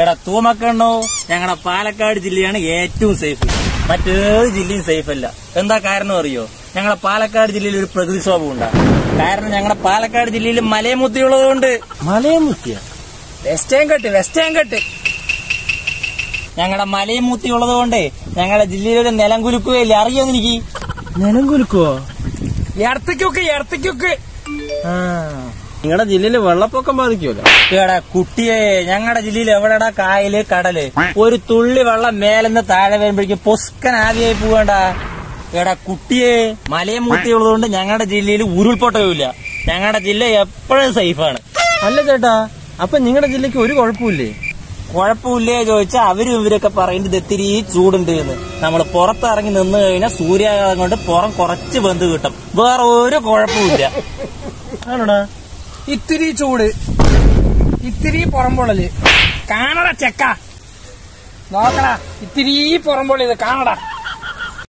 എടാ തൂമക്കണ്ണോ ഞങ്ങളുടെ പാലക്കാട് ജില്ലയാണ് ഏറ്റവും സേഫ് മറ്റേത് ജില്ലയും സേഫ് അല്ല. എന്താ കാരണം അറിയോ? ഞങ്ങളുടെ പാലക്കാട് ജില്ലയിൽ ഒരു പ്രകൃതിക്ഷോഭം ഉണ്ടാ. കാരണം ഞങ്ങളുടെ പാലക്കാട് ജില്ലയിൽ മലയമുത്തി ഉള്ളതുകൊണ്ട് മലയമുത്തിയ? വെസ്റ്റേൺ കെട്ട് വെസ്റ്റേൺ കെട്ട്. ഞങ്ങളുടെ മലയമുത്തി ഉള്ളതുകൊണ്ട് ഞങ്ങളുടെ ജില്ലയിലൊരു നിലം കുലുക്കുകയില്ല അറിയോ എനിക്ക് നിലം കുലുക്കുവോ? ഇടത്തേക്കൊക്കെ ഇടത്തേക്കൊക്കെ ആ. നിങ്ങളുടെ ജില്ലയിൽ വെള്ളപ്പൊക്കം ബാധിക്കുമല്ലോ. എടാ കുട്ടിയെ ഞങ്ങളുടെ ജില്ലയിൽ എവിടെടാ കായൽ കടൽ? ഒരു തുള്ളി വെള്ളം മേലെന്ന് താഴെ വരുമ്പോഴേക്കും പൊസ്കൻ ആദ്യമായി പോവേണ്ട. എടാ കുട്ടിയെ മലയും മൂത്തിയുള്ളതുകൊണ്ട് ഞങ്ങളുടെ ജില്ലയിൽ ഉരുൾപൊട്ടവുമില്ല ഞങ്ങളുടെ ജില്ല എപ്പോഴും സേഫാണ്. അല്ല ചേട്ടാ അപ്പൊ നിങ്ങളുടെ ജില്ലക്ക് ഒരു കുഴപ്പമില്ലേ കുഴപ്പമില്ലേ ചോദിച്ചാൽ അവരും ഇവരൊക്കെ പറയുന്നത് ഇത്തിരി ചൂടുണ്ട് എന്ന്. നമ്മൾ പുറത്തിറങ്ങി നിന്ന് കഴിഞ്ഞാൽ സൂര്യാഘാതം കൊണ്ട് പുറം കുറച്ച് ബന്ധു കിട്ടും. വേറെ ഒരു കുഴപ്പമില്ല ആണോടാ? ഇത്തിരി ചൂട്. ഇത്തിരി പുറംപൊള്ളൽ. കാണടാ ചെക്ക. നോക്കടാ ഇത്തിരി പുറംപൊള്ളിയത് കാണടാ.